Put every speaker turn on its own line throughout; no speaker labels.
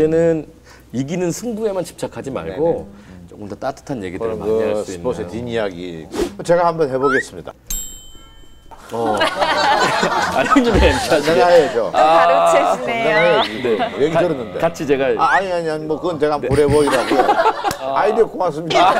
이제는 이기는 승부에만 집착하지 말고 조금 더 따뜻한 얘기들을 많이 할그수 있는.
스포츠의 뒷이야기 제가 한번 해보겠습니다.
아, 형님 MC
내가 해야죠.
바로
내가. 해야지.
네.
얘기 들었는데.
같이 제가
아, 아니 아니 아니 뭐 그건 제가 한번 보내보이라고요. 아이디어 고맙습니다.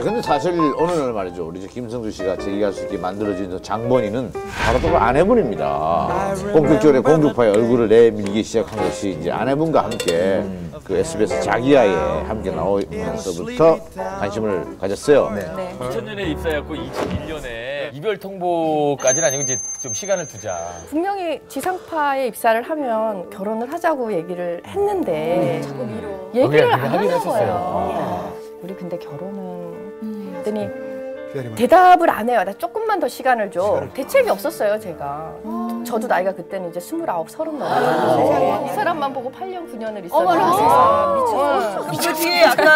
자, 근데 사실 오늘 말이죠. 우리 김성주 씨가 제기할 수 있게 만들어진 저 장본인은 바로 또 아내분입니다. 본격적으로 공주파의 얼굴을 내밀기 시작한 것이 이제 아내분과 함께 그 SBS 자기야에 함께 나오면서부터 관심을 가졌어요.
2000년에 입사했고 2001년에 이별 통보까지는 아니고 이제 좀 시간을 두자.
분명히 지상파에 입사를 하면 결혼을 하자고 얘기를 했는데 얘기를
어,
안 하는. 거예요. 우리 근데 결혼은 했더니 대답을 안 해요. 나 조금만 더 시간을 줘. 대책이 없었어요, 제가. 저도 나이가 그때는 이제 스물아홉, 서른 넘었는데 이 사람만 보고 8년, 9년을 있었는데 미쳤어.
그 뒤에 약간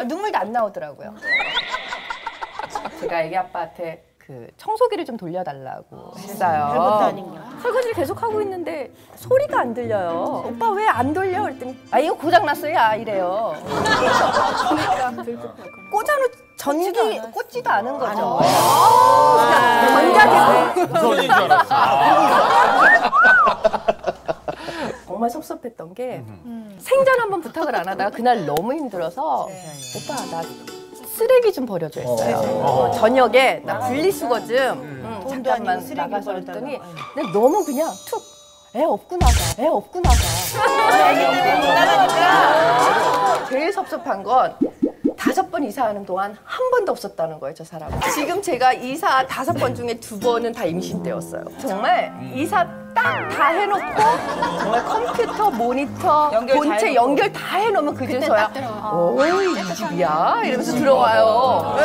아, 눈물도 안 나오더라고요. 제가 애기 아빠한테 그 청소기를 좀 돌려달라고 했어요.
거.
설거지를 계속 하고 있는데 소리가 안 들려요. 오빠 왜 안 돌려? 그랬더니 아 이거 고장 났어요, 야 이래요. 그러니까 꽂아놓 전기 꽂지도 않은 거죠. 전자제품.
무서운 줄 알았어.
정말 섭섭했던 게 생전 한번 부탁을 안 하다가 그날 너무 힘들어서 오빠 나 쓰레기 좀 버려줘 했어요. 어, 저녁에 나 분리수거 좀. 응,
돈도
잠깐만 나가서. 그랬더니 근데 너무 그냥 툭. 애 없고 나가. 애 없고 나가. 제일 섭섭한 건 번 이사하는 동안 한 번도 없었다는 거예요, 저 사람은. 지금 제가 이사 다섯 번 중에 두 번은 다 임신 때였어요. 정말 이사 딱 다 해놓고 정말 컴퓨터, 모니터,
연결 다
본체
해놓고.
연결 다 해놓으면 그제서야 어이 이 집이야 이러면서 들어와요. 네.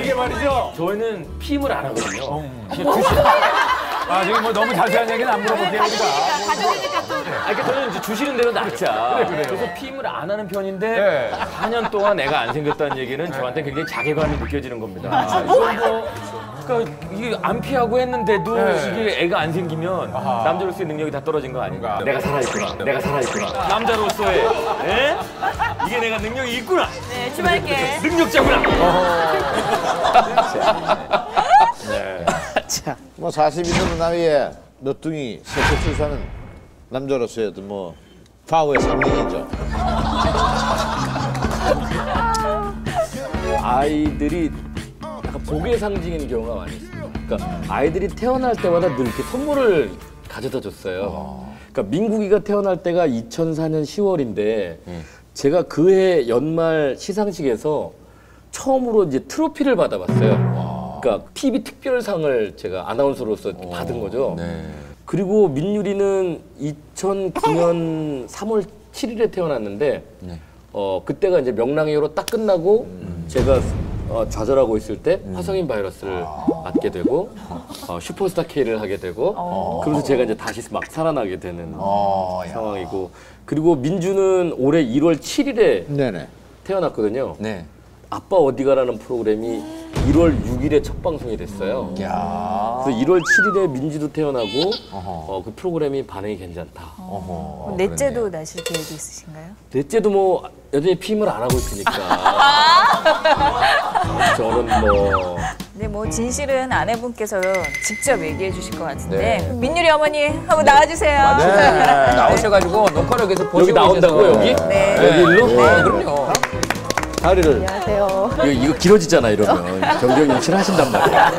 이게 말이죠. 저희는 피임을 안 하거든요.
아, 지금 뭐 너무 자세한 얘기는 안 물어볼게요, 우리가.
아, 그러니까 저는 이제 주시는 대로 낳자. 그래 서 피임을 안 하는 편인데
네.
4년 동안 애가 안 생겼다는 얘기는 저한테 굉장히 자괴감이 느껴지는 겁니다. 이건 뭐, 그러니까 이게 안 피하고 했는데도
네.
이게 애가 안 생기면 남자로서의 능력이 다 떨어진 거 아닌가? 내가 살아있구나. 내가 살아있구나. 남자로서의 에? 이게 내가 능력이 있구나.
네, 출발할게.
능력자구나.
뭐 40이 넘은 나이에 너뚱이 세계 출산은 남자로서의 어떤 뭐 파워의 상징이죠.
아이들이 약간 복의 상징인 경우가 많이 있습니다. 그러니까 아이들이 태어날 때마다 늘 이렇게 선물을 가져다 줬어요. 그러니까 민국이가 태어날 때가 2004년 10월인데 제가 그해 연말 시상식에서 처음으로 이제 트로피를 받아봤어요. 그러니까 TV 특별상을 제가 아나운서로서 받은 거죠. 그리고 민유리는 2009년 3월 7일에 태어났는데 어 그때가 이제 명랑이로 딱 끝나고 제가 어, 좌절하고 있을 때 화성인 바이러스를 맞게 되고 어, 슈퍼스타 K를 하게 되고 그래서 제가 이제 다시 막 살아나게 되는 상황이고 그리고 민주는 올해 1월 7일에
네네.
태어났거든요.
네.
아빠 어디가라는 프로그램이 1월 6일에 첫 방송이 됐어요.
야.
그래서 1월 7일에 민지도 태어나고 어, 그 프로그램이 반응이 괜찮다.
어허.
넷째도 나실 계획이 있으신가요?
넷째도 뭐 여전히 피임을 안 하고 있으니까 저는 뭐
네, 뭐 진실은 아내분께서 직접 얘기해 주실 것 같은데
네.
민유리 어머니 한번 나와주세요.
네. 나오셔가지고 녹화를 계속 보시고
여기 나온다고. 여기?
네.
여기 일로?
네, 그럼요.
다리를
안녕하세요.
이거, 이거 길어지잖아 이러면 경경님 싫어하신단 말이야.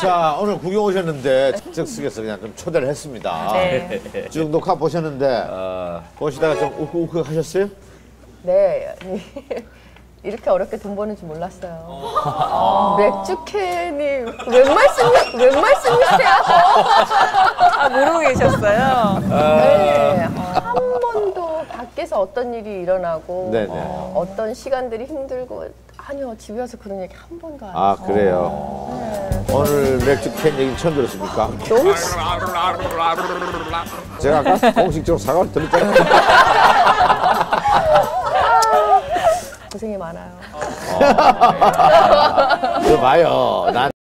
자 오늘 구경 오셨는데 즉석에서 그냥 좀 초대를 했습니다.
네.
쭉 녹화 보셨는데
아,
보시다가 좀 우크우크 하셨어요?
네. 이렇게 어렵게 돈 버는 줄 몰랐어요. 맥주 캔이 웬 말씀이 웬 말씀이세요?
아, 모르고 계셨어요.
네. 한 번도 밖에서 어떤 일이 일어나고
네네.
어떤 시간들이 힘들고 아니요 집에 와서 그런 얘기 한 번도 안
아
했어요.
그래요. 오늘 맥주 캔 얘기 처음 들었습니까?
너무
제가 아까 공식적으로 사과를 드렸잖아요.
고생이 많아요.
그 봐요. 난